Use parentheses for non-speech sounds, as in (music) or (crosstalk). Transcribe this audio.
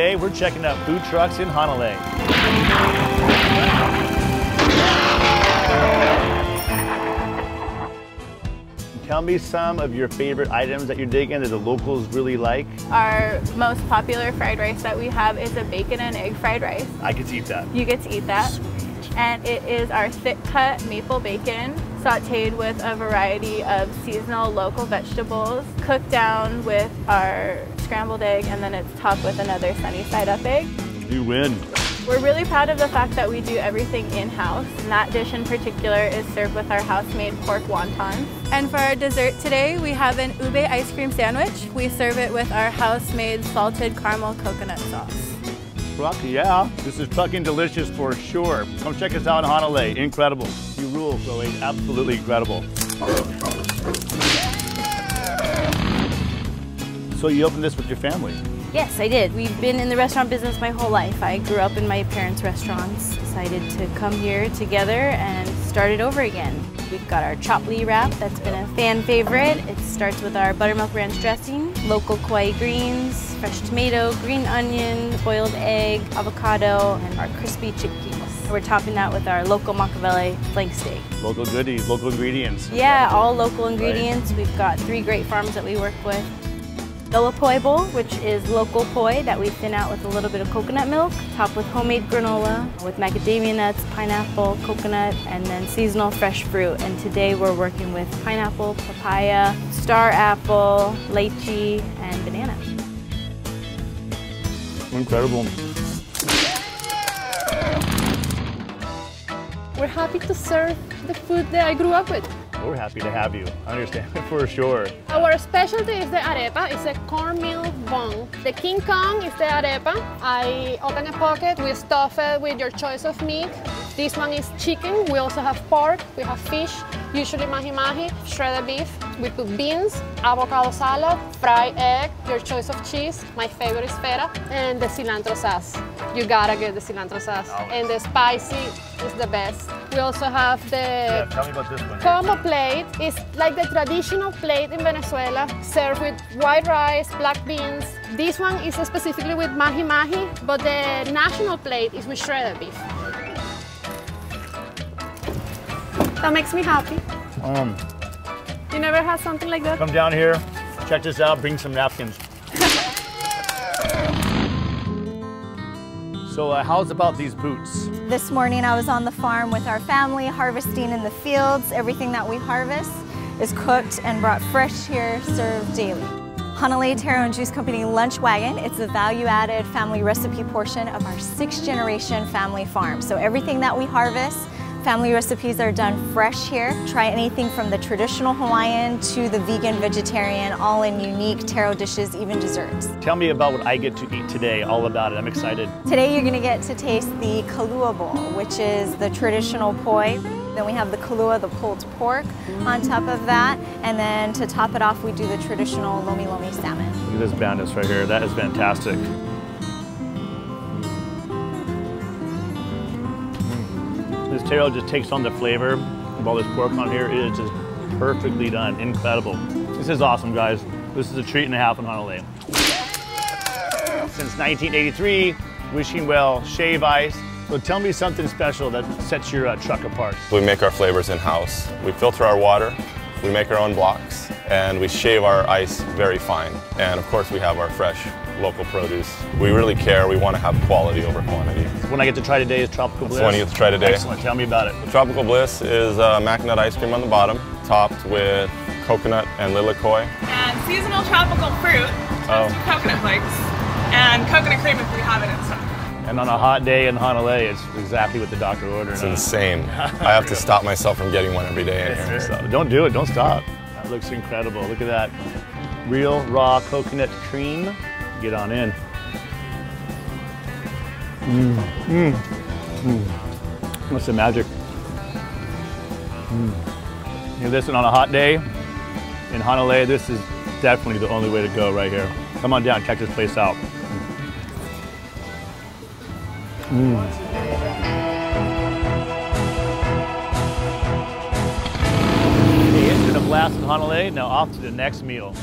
Today we're checking out food trucks in Hanalei. Tell me some of your favorite items that you're digging that the locals really like. Our most popular fried rice that we have is a bacon and egg fried rice. I get to eat that. You get to eat that. And it is our thick cut maple bacon sauteed with a variety of seasonal local vegetables, cooked down with our scrambled egg, and then it's topped with another sunny side up egg. You win. We're really proud of the fact that we do everything in-house. And that dish in particular is served with our house-made pork wontons. And for our dessert today, we have an ube ice cream sandwich. We serve it with our house-made salted caramel coconut sauce. Truck, yeah. This is fucking delicious for sure. Come check us out in Hanalei. Incredible. You rule, Chloe. Absolutely incredible. So you opened this with your family? Yes, I did. We've been in the restaurant business my whole life. I grew up in my parents' restaurants, decided to come here together and start it over again. We've got our chopli wrap that's been a fan favorite. It starts with our buttermilk ranch dressing, local Kauai greens, fresh tomato, green onion, boiled egg, avocado, and our crispy chickpeas. We're topping that with our local Makaweli flank steak. Local goodies, local ingredients. Yeah, all local ingredients. Right. We've got three great farms that we work with. Bella Poi Bowl, which is local poi that we thin out with a little bit of coconut milk, topped with homemade granola with macadamia nuts, pineapple, coconut, and then seasonal fresh fruit. And today we're working with pineapple, papaya, star apple, lychee, and banana. Incredible. We're happy to serve the food that I grew up with. We're happy to have you. I understand (laughs) for sure. Our specialty is the arepa. It's a cornmeal bun. The King Kong is the arepa. I open a pocket. We stuff it with your choice of meat. This one is chicken. We also have pork. We have fish, usually mahi-mahi, shredded beef. We put beans, avocado salad, fried egg, your choice of cheese. My favorite is feta, and the cilantro sauce. You gotta get the cilantro sauce. And the spicy is the best. We also have the yeah, tell me about this one. Como plate. It's like the traditional plate in Venezuela, served with white rice, black beans. This one is specifically with mahi-mahi, but the national plate is with shredded beef. That makes me happy. Um, you never had something like that? Come down here, check this out, bring some napkins. (laughs) So uh, how's about these boots? This morning I was on the farm with our family harvesting in the fields. Everything that we harvest is cooked and brought fresh here, served daily. Hanalei Taro and Juice Company Lunch Wagon. It's a value-added family recipe portion of our sixth generation family farm. So everything that we harvest Family recipes are done fresh here. Try anything from the traditional Hawaiian to the vegan, vegetarian, all in unique taro dishes, even desserts. Tell me about what I get to eat today, all about it. I'm excited. Today you're gonna get to taste the kalua bowl, which is the traditional poi. Then we have the kalua, the pulled pork on top of that. And then to top it off, we do the traditional lomi lomi salmon. Look at this bandits right here. That is fantastic. This taro just takes on the flavor of all this pork on here. It is just perfectly done, incredible. This is awesome, guys. This is a treat and a half in Hanalei. Since 1983, wishing well, shave ice. So tell me something special that sets your uh, truck apart. We make our flavors in-house. We filter our water, we make our own blocks, and we shave our ice very fine. And of course we have our fresh local produce. We really care. We want to have quality over quantity. When I get to try today is Tropical Bliss. The one you get to try today. Excellent. Tell me about it. Tropical Bliss is uh, mac nut ice cream on the bottom, topped with coconut and lilikoi. And seasonal tropical fruit, oh. coconut flakes, and coconut cream if we have it in stock. And on a hot day in Hanalei, it's exactly what the doctor ordered. It's uh, insane. (laughs) I have to stop myself from getting one every day in here. So. Uh, don't do it. Don't stop. That looks incredible. Look at that. Real raw coconut cream get on in. Mmm, mmm, mmm. What's the magic? Mmm. You listen on a hot day in Hanalei, this is definitely the only way to go right here. Come on down, check this place out. Mm. The engine of last Hanalei. Now off to the next meal.